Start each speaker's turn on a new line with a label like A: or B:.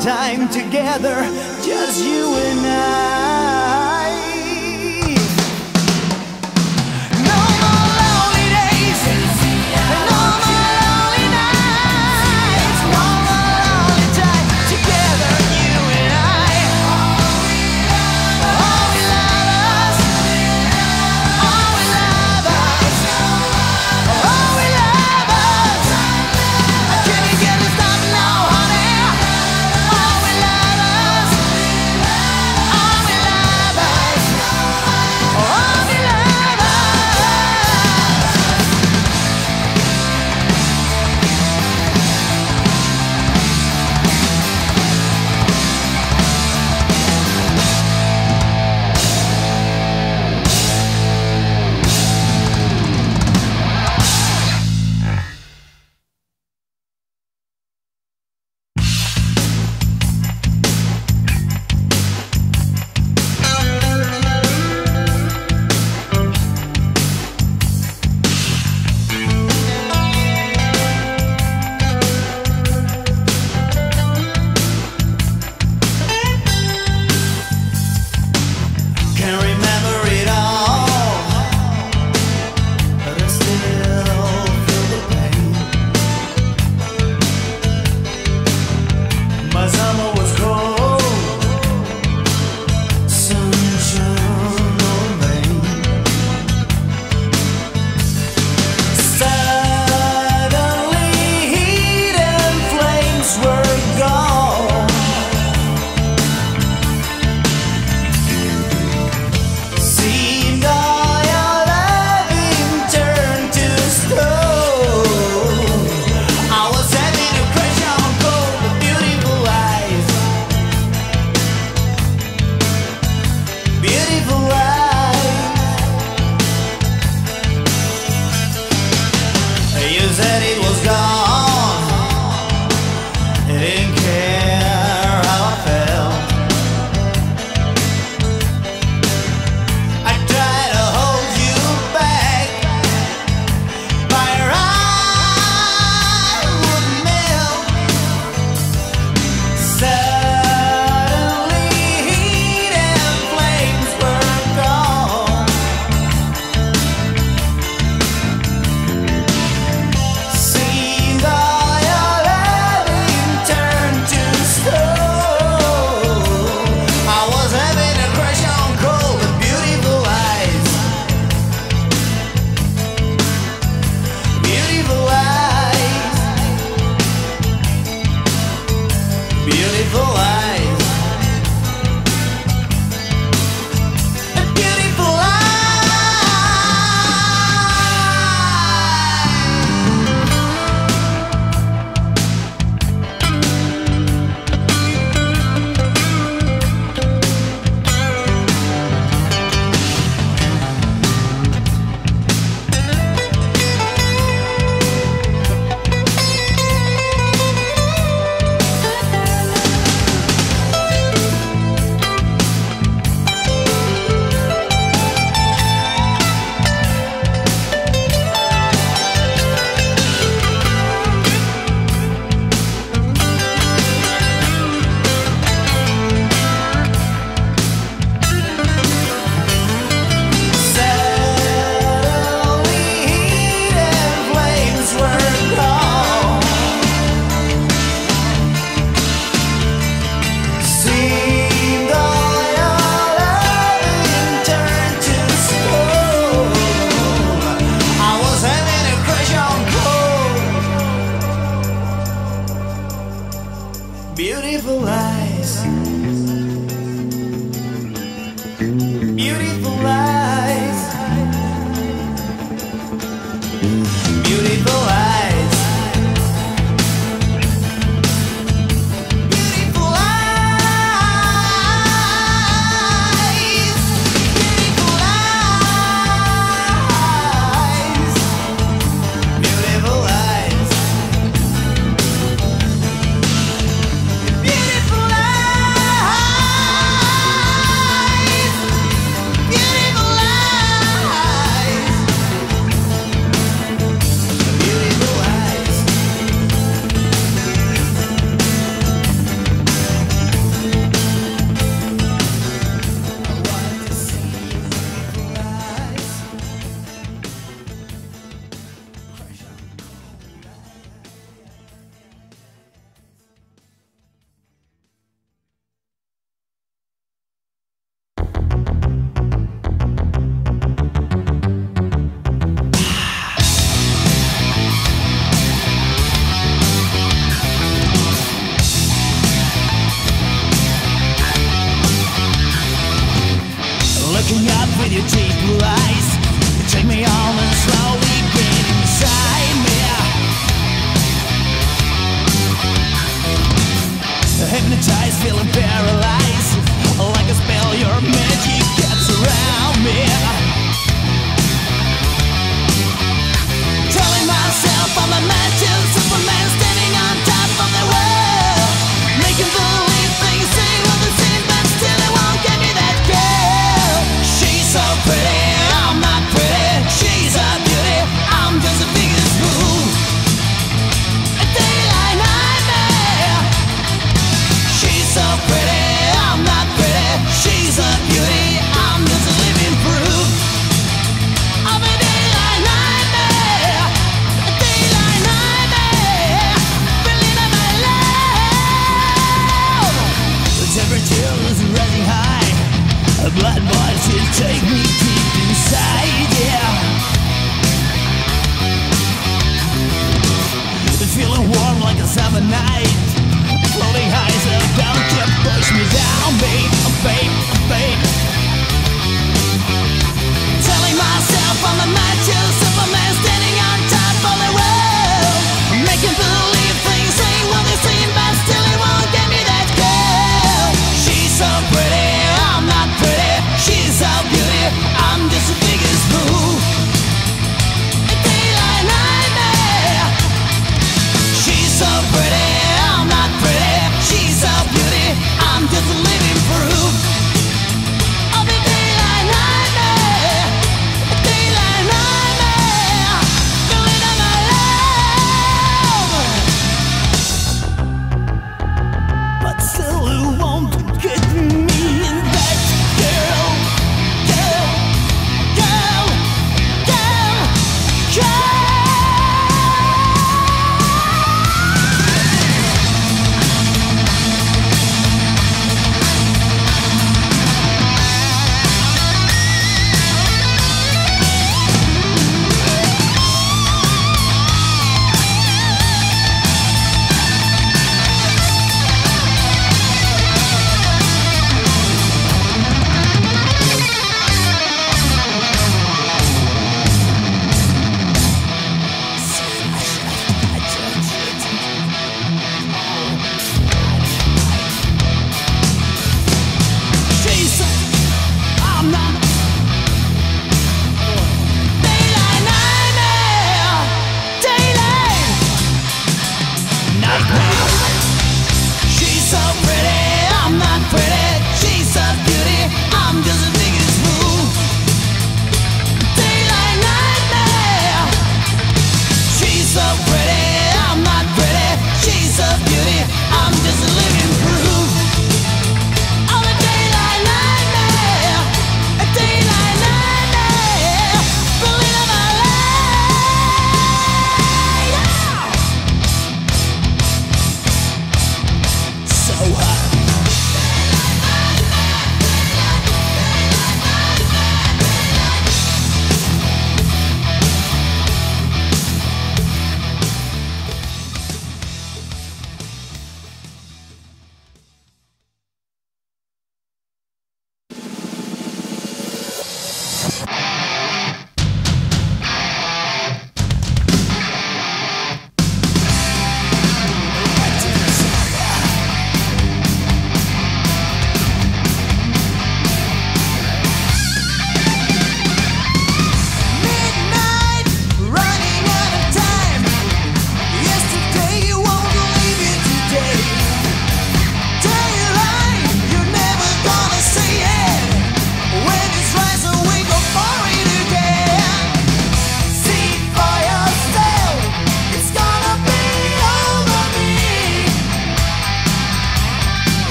A: Time together, just you and I. beautiful eyes.